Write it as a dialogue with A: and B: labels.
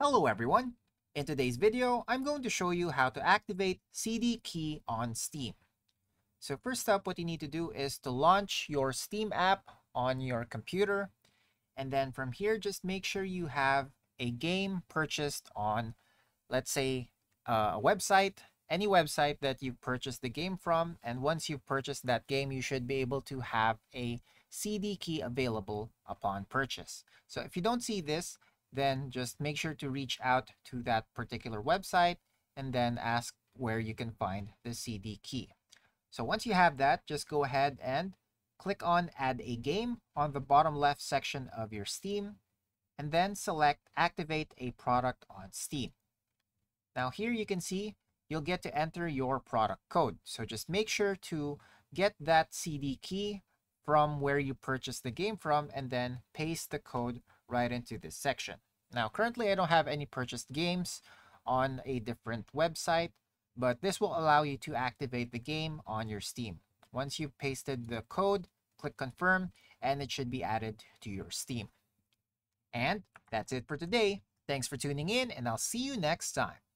A: Hello everyone! In today's video, I'm going to show you how to activate CD key on Steam. So first up, what you need to do is to launch your Steam app on your computer. And then from here, just make sure you have a game purchased on, let's say, a website, any website that you've purchased the game from. And once you've purchased that game, you should be able to have a CD key available upon purchase. So if you don't see this, then just make sure to reach out to that particular website and then ask where you can find the CD key. So once you have that, just go ahead and click on add a game on the bottom left section of your Steam and then select activate a product on Steam. Now here you can see you'll get to enter your product code. So just make sure to get that CD key from where you purchased the game from and then paste the code right into this section. Now currently I don't have any purchased games on a different website, but this will allow you to activate the game on your Steam. Once you've pasted the code, click confirm and it should be added to your Steam. And that's it for today. Thanks for tuning in and I'll see you next time.